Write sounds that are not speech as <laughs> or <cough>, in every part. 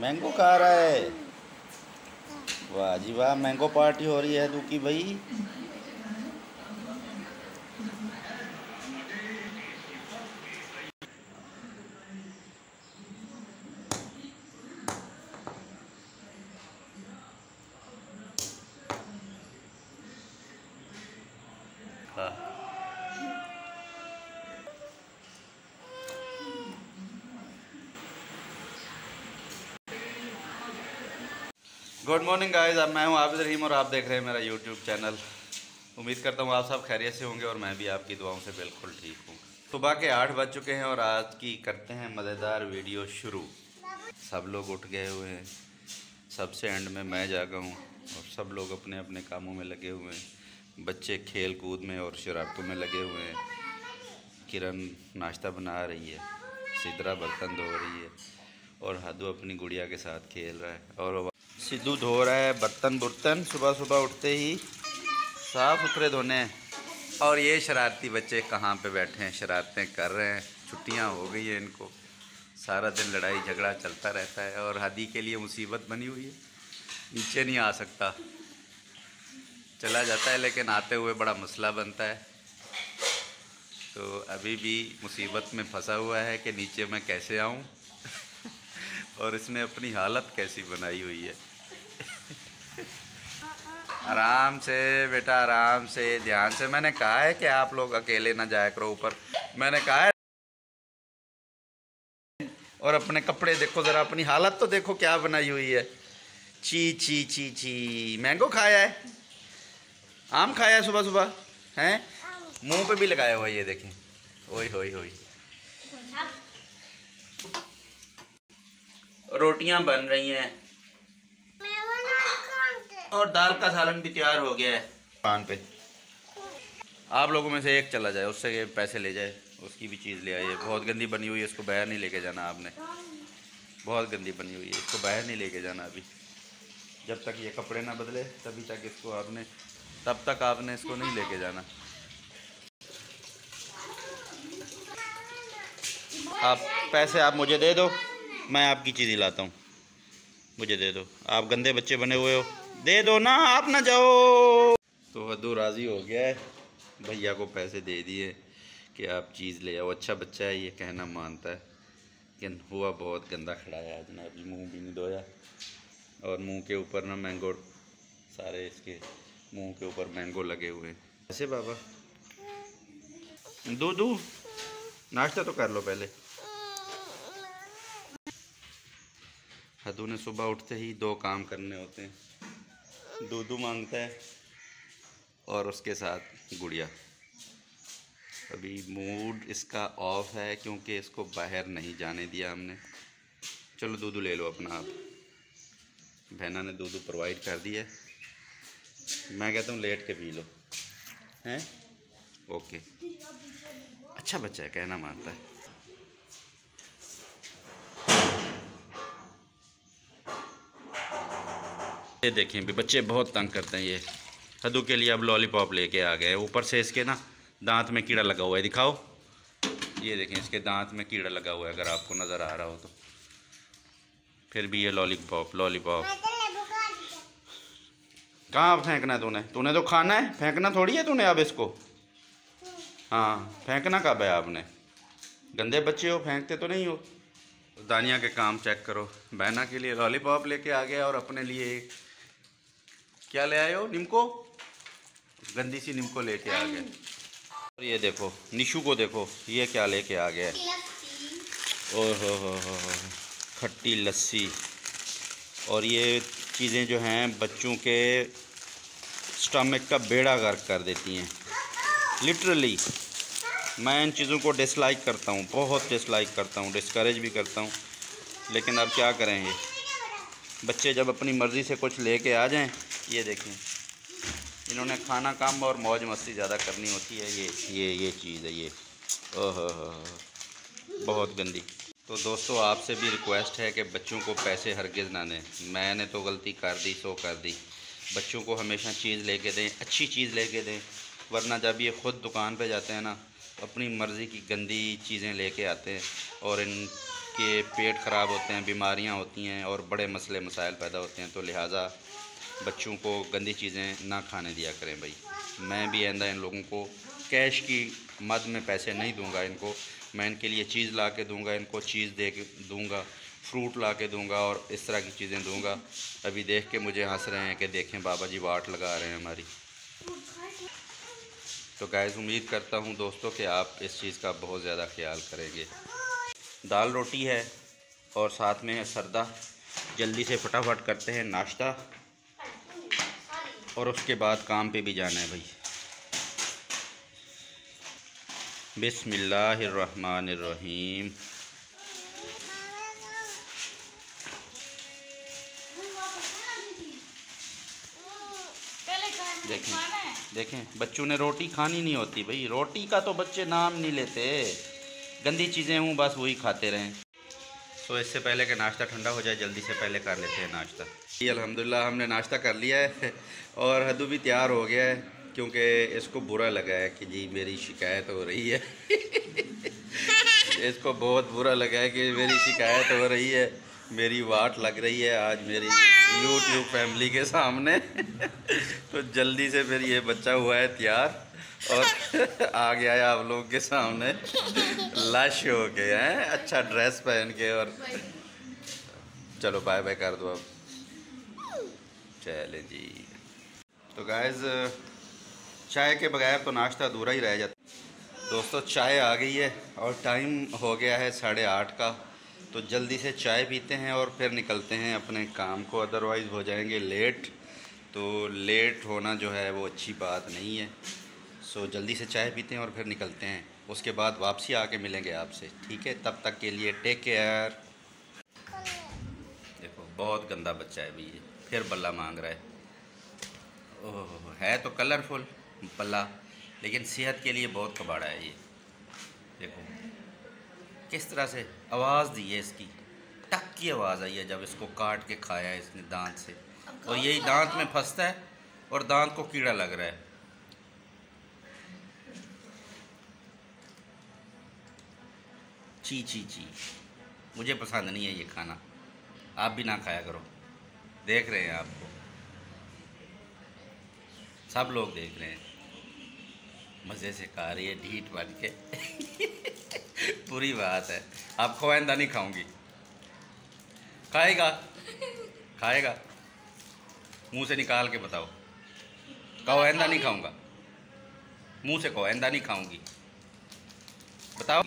Mango खा रहा है। वाह जी वाह, मैंगो पार्टी हो रही है दुखी भाई। हाँ। गुड मॉर्निंग गाइस अब मैं हूँ आबिद रहीम और आप देख रहे हैं मेरा यूट्यूब चैनल उम्मीद करता हूँ आप सब खैरियत से होंगे और मैं भी आपकी दुआओं से बिल्कुल ठीक हूँ। सुबह के आठ बज चुके हैं और आज की करते हैं मज़ेदार वीडियो शुरू। सब लोग उठ गए हुए हैं। सबसे एंड में मैं जागा हूँ और सब लोग अपने अपने कामों में लगे हुए हैं। बच्चे खेल कूद में और शरारतों में लगे हुए हैं। किरण नाश्ता बना रही है। सिदरा बर्तन धो रही है। और हादू अपनी गुड़िया के साथ खेल रहा है। और सिद्धू धो रहा है, बर्तन बुर्तन सुबह सुबह उठते ही साफ़ सुथरे धोने। हैं और ये शरारती बच्चे कहाँ पे बैठे हैं? शरारतें कर रहे हैं। छुट्टियाँ हो गई हैं इनको। सारा दिन लड़ाई झगड़ा चलता रहता है और हादी के लिए मुसीबत बनी हुई है। नीचे नहीं आ सकता। चला जाता है, लेकिन आते हुए बड़ा मसला बनता है। तो अभी भी मुसीबत में फंसा हुआ है कि नीचे मैं कैसे आऊँ? <laughs> और इसने अपनी हालत कैसी बनाई हुई है? आराम से बेटा आराम से ध्यान से। मैंने कहा है कि आप लोग अकेले ना जाया करो ऊपर। मैंने कहा है और अपने कपड़े देखो ज़रा अपनी हालत तो देखो क्या बनाई हुई है। ची ची ची ची। मैंगो खाया है? आम खाया है सुबह सुबह? हैं? मुँह पे भी लगाया हुआ ये देखें। ओए होई होई रोटियाँ बन रही हैं। और दाल का सालन भी तैयार हो गया है। पान पे। आप लोगों में से एक चला जाए उससे पैसे ले जाए उसकी भी चीज़ ले आइए। बहुत गंदी बनी हुई है इसको बाहर नहीं लेके जाना आपने। बहुत गंदी बनी हुई है इसको बाहर नहीं लेके जाना अभी। जब तक ये कपड़े ना बदले तभी तक इसको आपने तब तक आपने इसको नहीं लेके जाना। आप पैसे आप मुझे दे दो मैं आपकी चीज़ लाता हूँ। मुझे दे दो। आप गंदे बच्चे बने हुए हो। दे दो ना, आप ना जाओ। तो हदू राज़ी हो गया है। भैया को पैसे दे दिए कि आप चीज़ ले आओ। अच्छा बच्चा है, ये कहना मानता है। लेकिन हुआ बहुत गंदा खड़ा है आज। ने अभी मुँह भी नहीं धोया। और मुँह के ऊपर ना मैंगो सारे इसके मुँह के ऊपर मैंगो लगे हुए। हैं ऐसे बाबा। दो दो। नाश्ता तो कर लो पहले। हदू ने सुबह उठते ही दो काम करने होते हैं। दूधू माँगता है। और उसके साथ गुड़िया। अभी मूड इसका ऑफ़ है क्योंकि इसको बाहर नहीं जाने दिया हमने। चलो दूधू ले लो अपना आप। बहना ने दूधू प्रोवाइड कर दिया। मैं कहता हूँ लेट के पी लो। हैं? ओके अच्छा बच्चा है, कहना मानता है। ये देखें, भी बच्चे बहुत तंग करते हैं ये। हदू के लिए अब लॉलीपॉप लेके आ गए, ऊपर से इसके ना दांत में कीड़ा लगा हुआ है, दिखाओ। ये देखें, इसके दांत में कीड़ा लगा हुआ है, अगर आपको नज़र आ रहा हो तो। फिर भी ये लॉलीपॉप लॉलीपॉप कहाँ फेंकना है तूने? तूने तो खाना है? फेंकना थोड़ी है तूने अब इसको? हाँ फेंकना कब है आपने? गंदे बच्चे हो, फेंकते तो नहीं हो। दानिया के काम चेक करो। बहना के लिए लॉलीपॉप लेके आ गया और अपने लिए क्या ले आए हो? निमको? गंदी सी निमको लेके आ गए। और ये देखो निशु को देखो ये क्या लेके आ गया? ओह हो हो खट्टी लस्सी। और ये चीज़ें जो हैं बच्चों के स्टमक का बेड़ा गर्क कर देती हैं। लिटरली मैं इन चीज़ों को डिसलाइक करता हूँ बहुत डिसलाइक करता हूँ डिस्करेज भी करता हूँ। लेकिन अब क्या करेंगे? बच्चे जब अपनी मर्ज़ी से कुछ लेके आ जाएँ ये देखें। इन्होंने खाना काम और मौज मस्ती ज़्यादा करनी होती है, ये ये ये चीज़ है, ये। ओह बहुत गंदी। तो दोस्तों, आपसे भी रिक्वेस्ट है कि बच्चों को पैसे हरगिज़ ना दें। मैंने तो गलती कर दी, सो कर दी। बच्चों को हमेशा चीज़ लेके दें, अच्छी चीज़ लेके दें। वरना जब ये ख़ुद दुकान पे जाते हैं ना, अपनी मर्ज़ी की गंदी चीज़ें लेके आते हैं और इनके पेट ख़राब होते हैं, बीमारियाँ होती हैं और बड़े मसले, मसाइल पैदा होते हैं तो लिहाजा बच्चों को गंदी चीज़ें ना खाने दिया करें भाई। मैं भी आइंदा इन लोगों को कैश की मद में पैसे नहीं दूँगा इनको। मैं इनके लिए चीज़ ला के दूँगा, इनको चीज़ दे के दूँगा, फ्रूट ला के दूँगा और इस तरह की चीज़ें दूँगा। अभी देख के मुझे हंस रहे हैं कि देखें बाबा जी वाट लगा रहे हैं हमारी। तो गैज़ उम्मीद करता हूँ दोस्तों कि आप इस चीज़ का बहुत ज़्यादा ख्याल करेंगे। दाल रोटी है और साथ में सरदा। जल्दी से फटाफट करते हैं नाश्ता। और उसके बाद काम पे भी जाना है भाई। बिस्मिल्लाहिर्रहमानिर्रहीम। देखें देखें, बच्चों ने रोटी खानी नहीं होती भाई। रोटी का तो बच्चे नाम नहीं लेते। गंदी चीज़ें हूँ, बस वही खाते रहें। तो इससे पहले कि नाश्ता ठंडा हो जाए, जल्दी से पहले कर लेते हैं नाश्ता। जी, अल्हम्दुलिल्लाह, हमने नाश्ता कर लिया है <laughs> और हदू भी तैयार हो गया है, क्योंकि इसको बुरा लगा है कि जी, मेरी शिकायत हो रही है। <laughs> इसको बहुत बुरा लगा है कि मेरी शिकायत हो रही है, मेरी वाट लग रही है आज मेरी यूट्यूब फैमिली के सामने। <laughs> तो जल्दी से फिर ये बच्चा हुआ है तैयार। और <laughs> आ गया है आप लोगों के सामने। लश हो गए हैं। अच्छा ड्रेस पहन के और चलो बाय बाय कर दो अब। चले जी। तो गैज़ चाय के बगैर तो नाश्ता अधूरा ही रह जाता। दोस्तों, चाय आ गई है और टाइम हो गया है साढ़े आठ का। तो जल्दी से चाय पीते हैं और फिर निकलते हैं अपने काम को अदरवाइज़ हो जाएँगे लेट तो लेट होना जो है वो अच्छी बात नहीं है। सो जल्दी से चाय पीते हैं और फिर निकलते हैं। उसके बाद वापसी आके मिलेंगे आपसे। ठीक है? तब तक के लिए टेक केयर देखो, बहुत गंदा बच्चा है भैया फिर बल्ला मांग रहा है। ओह, है तो कलरफुल बल्ला। लेकिन सेहत के लिए बहुत कबाड़ा है ये। देखो, किस तरह से आवाज़ दी है इसकी। टक की आवाज़ आई है जब इसको काट के खाया है इसने दांत से। और यही दांत में फंसता है और दांत को कीड़ा लग रहा है। ची ची ची मुझे पसंद नहीं है ये खाना। आप भी ना खाया करो। देख रहे हैं आपको। सब लोग देख रहे हैं। मज़े से खा रही है, ढीठ बन के। <laughs> पूरी बात है। आप खोइंदा नहीं खाऊँगी। खाएगा? खाएगा? मुँह से निकाल के बताओ। आइंदा नहीं खाऊँगा। मुँह से आइंदा नहीं खाऊँगी। बताओ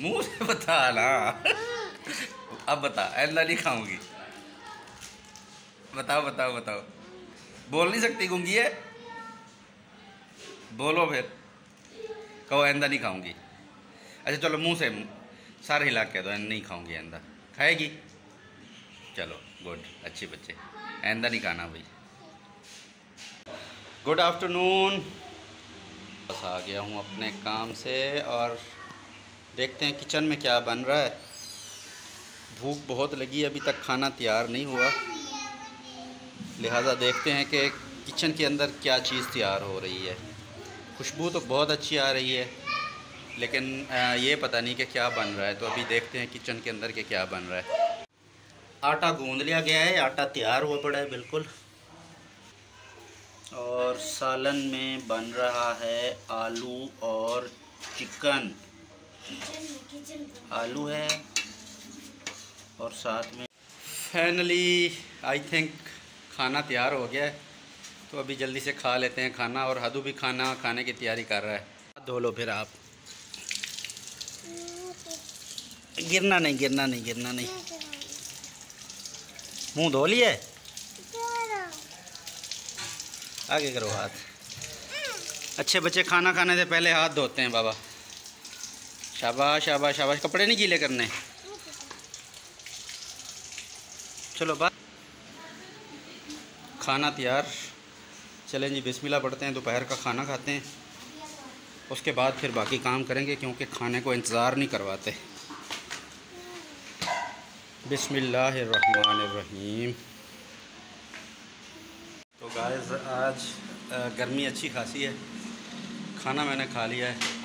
मुँह से बता ना। अब बता आइंदा नहीं खाऊँगी। बताओ बताओ बताओ। बोल नहीं सकती गुंगी है? बोलो फिर। कहो आइंदा नहीं खाऊँगी। अच्छा चलो, मुँह से, सारे हिला के दो नहीं खाऊँगी आइंदा खाएगी? चलो गुड अच्छे बच्चे। आइंदा नहीं खाना भाई। गुड आफ्टरनून बस आ गया हूँ अपने काम से और देखते हैं किचन में क्या बन रहा है। भूख बहुत लगी, अभी तक खाना तैयार नहीं हुआ। लिहाजा देखते हैं कि किचन के अंदर क्या चीज़ तैयार हो रही है। खुशबू तो बहुत अच्छी आ रही है, लेकिन ये पता नहीं कि क्या बन रहा है। तो अभी देखते हैं किचन के अंदर के क्या बन रहा है। आटा गूंद लिया गया है, आटा तैयार हुआ पड़ा है बिल्कुल। और सालन में बन रहा है आलू और चिकन। आलू है और साथ में फाइनली आई थिंक खाना तैयार हो गया है। तो अभी जल्दी से खा लेते हैं खाना और हदू भी खाना खाने की तैयारी कर रहा है। धो लो फिर आप। गिरना नहीं गिरना नहीं गिरना नहीं। मुँह धो लिया आगे करो हाथ। अच्छे बच्चे खाना खाने से पहले हाथ धोते हैं बाबा। शाबाश शाबाश शाबाश। कपड़े नहीं गीले करने। चलो बात खाना तैयार। चलें जी, बिस्मिल्लाह पढ़ते हैं, दोपहर का खाना खाते हैं। उसके बाद फिर बाकी काम करेंगे, क्योंकि खाने को इंतज़ार नहीं करवाते। बिस्मिल्लाहिर्रहमानिर्रहीम। तो गाइस आज गर्मी अच्छी खासी है। खाना मैंने खा लिया है।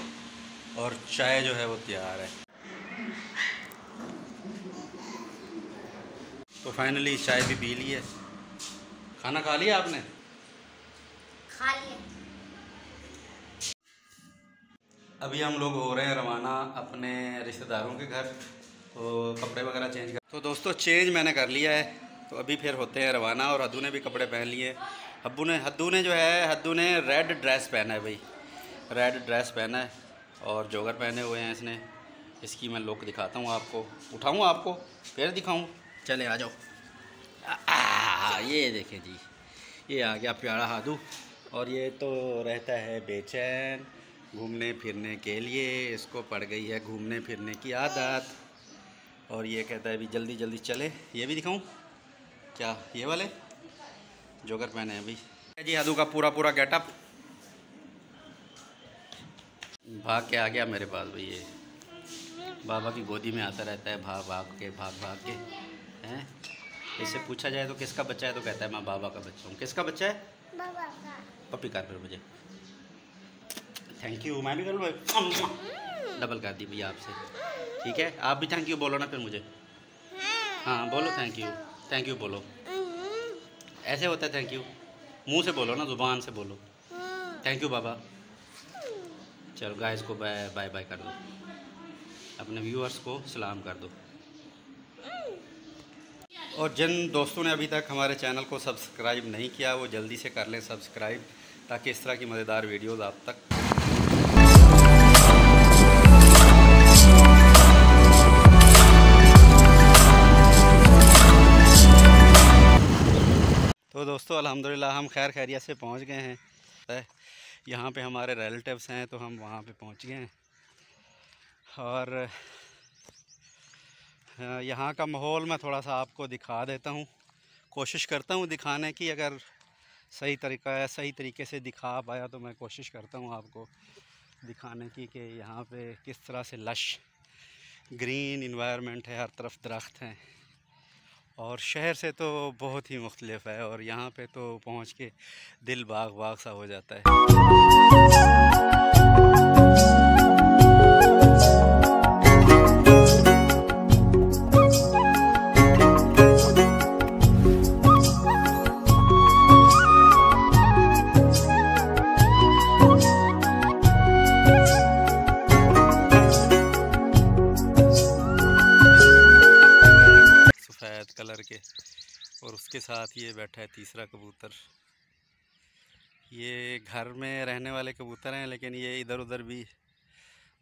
और चाय जो है वो तैयार है। तो फाइनली चाय भी पी ली है। खाना खा लिया आपने? खा लिया। अभी हम लोग हो रहे हैं रवाना अपने रिश्तेदारों के घर तो कपड़े वगैरह चेंज कर तो दोस्तों चेंज मैंने कर लिया है। तो अभी फिर होते हैं रवाना और हद्दू ने भी कपड़े पहन लिए। हब्बू ने हद्दू ने जो है हद्दू ने रेड ड्रेस पहना है भाई। रेड ड्रेस पहना है। और जोगर पहने हुए हैं इसने, इसकी मैं लुक दिखाता हूँ आपको। उठाऊँ आपको? फिर दिखाऊँ? चले, आ जाओ। ये देखें जी, ये आ गया प्यारा हादू। और ये तो रहता है बेचैन, घूमने फिरने के लिए। इसको पड़ गई है घूमने फिरने की आदत। और ये कहता है, अभी जल्दी जल्दी चले। ये भी दिखाऊँ? क्या, ये वाले? जोकर पहने हैं जी, हादू का पूरा पूरा गेटअप भाग के आ गया मेरे पास भाई ये। बाबा की गोदी में आता रहता है भाग भाग के भाग भाग के हैं? इससे पूछा जाए तो किसका बच्चा है तो कहता है मैं बाबा का बच्चा हूँ। किसका बच्चा है? बाबा का। पप्पी कर फिर मुझे थैंक यू मैं भी करूँ डबल कर दी भैया आपसे। ठीक है? आप भी थैंक यू बोलो ना फिर मुझे। हाँ बोलो थैंक यू थैंक यू बोलो। ऐसे होता है थैंक यू मुँह से बोलो ना ज़ुबान से बोलो। थैंक यू बाबा। चलो गाइस को बाय बाय बाय कर दो। अपने व्यूअर्स को सलाम कर दो। और जिन दोस्तों ने अभी तक हमारे चैनल को सब्सक्राइब नहीं किया, वो जल्दी से कर लें सब्सक्राइब ताकि इस तरह की मज़ेदार वीडियोस आप तक तो दोस्तों, अल्हम्दुलिल्लाह, हम खैर खैरियत से पहुँच गए हैं। यहाँ पे हमारे रिलेटिव्स हैं तो हम वहाँ पे पहुँच गए हैं। और हाँ, यहाँ का माहौल मैं थोड़ा सा आपको दिखा देता हूँ। कोशिश करता हूँ दिखाने की अगर सही तरीका है सही तरीके से दिखा पाया तो मैं कोशिश करता हूँ आपको दिखाने की कि यहाँ पे किस तरह से लश ग्रीन इन्वायरमेंट है हर तरफ़ दरख्त हैं। और शहर से तो बहुत ही मुख्तलिफ़ है और यहाँ पे तो पहुँच के दिल बाग बाग सा हो जाता है। साथ ये बैठा है तीसरा कबूतर। ये घर में रहने वाले कबूतर हैं, लेकिन ये इधर उधर भी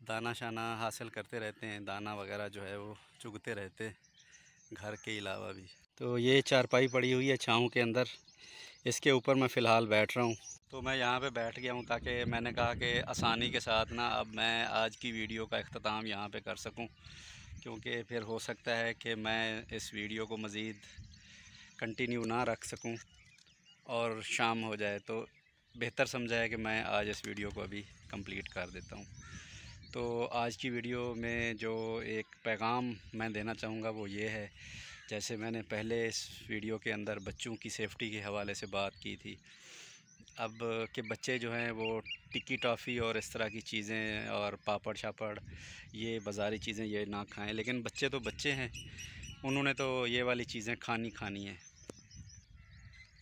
दाना शाना हासिल करते रहते हैं। दाना वगैरह जो है वो चुगते रहते घर के अलावा भी। तो ये चारपाई पड़ी हुई है छाँव के अंदर। इसके ऊपर मैं फ़िलहाल बैठ रहा हूँ। तो मैं यहाँ पे बैठ गया हूँ ताकि मैंने कहा कि आसानी के साथ ना अब मैं आज की वीडियो का अख्ताम यहाँ पे कर सकूँ। क्योंकि फिर हो सकता है कि मैं इस वीडियो को मज़ीद कंटिन्यू ना रख सकूँ और शाम हो जाए तो बेहतर समझा है कि मैं आज इस वीडियो को अभी कंप्लीट कर देता हूँ। तो आज की वीडियो में जो एक पैगाम मैं देना चाहूँगा वो ये है, जैसे मैंने पहले इस वीडियो के अंदर बच्चों की सेफ़्टी के हवाले से बात की थी, अब के बच्चे जो हैं वो टिक्की टॉफ़ी और इस तरह की चीज़ें और पापड़ शापड़ ये बाज़ारी चीज़ें ये ना खाएँ, लेकिन बच्चे तो बच्चे हैं उन्होंने तो ये वाली चीज़ें खानी खानी है।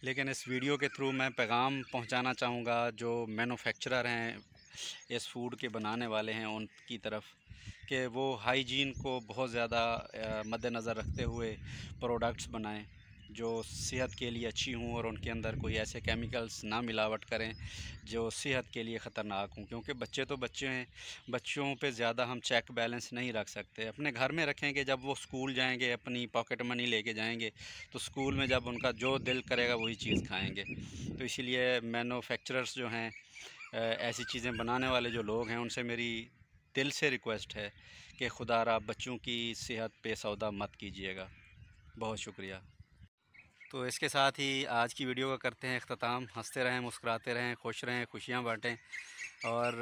लेकिन इस वीडियो के थ्रू मैं पैगाम पहुंचाना चाहूँगा, जो मैन्युफैक्चरर हैं, इस फ़ूड के बनाने वाले हैं उनकी तरफ़, कि वो हाइजीन को बहुत ज़्यादा मद्दनज़र रखते हुए प्रोडक्ट्स बनाएँ। जो सेहत के लिए अच्छी हों और उनके अंदर कोई ऐसे केमिकल्स ना मिलावट करें, जो सेहत के लिए ख़तरनाक हों। क्योंकि बच्चे तो बच्चे हैं, बच्चों पे ज़्यादा हम चेक बैलेंस नहीं रख सकते। अपने घर में रखेंगे जब वो स्कूल जाएँगे, अपनी पॉकेट मनी लेके जाएँगे तो स्कूल में जब उनका जो दिल करेगा वही चीज़ खाएँगे। तो इसीलिए मैनुफैक्चरर्स जो हैं ऐसी चीज़ें बनाने वाले जो लोग हैं, उनसे मेरी दिल से रिक्वेस्ट है कि खुदा रहा बच्चों की सेहत पे सौदा मत कीजिएगा। बहुत शुक्रिया। तो इसके साथ ही आज की वीडियो का करते हैं अख्ताम हँसते रहें मुस्कुराते रहें खुश रहें खुशियाँ बाँटें। और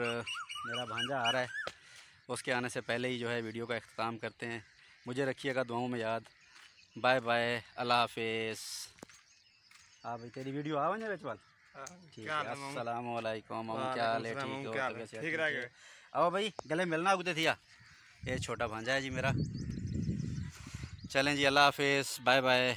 मेरा भांजा आ रहा है। उसके आने से पहले ही जो है वीडियो का अख्ताम करते हैं। मुझे रखिएगा दुआओं में याद। Bye bye. अल्लाह हाफिज़। हाँ भाई तेरी वीडियो आ वञे विच वाल ठीक है? अस्सलाम वालेकुम क्या हाल है? ठीक हो? ठीक रह? आओ भाई गले मिलना उगते थिया ये छोटा भांजा है जी मेरा। चलें जी अल्लाह हाफिज़। Bye bye.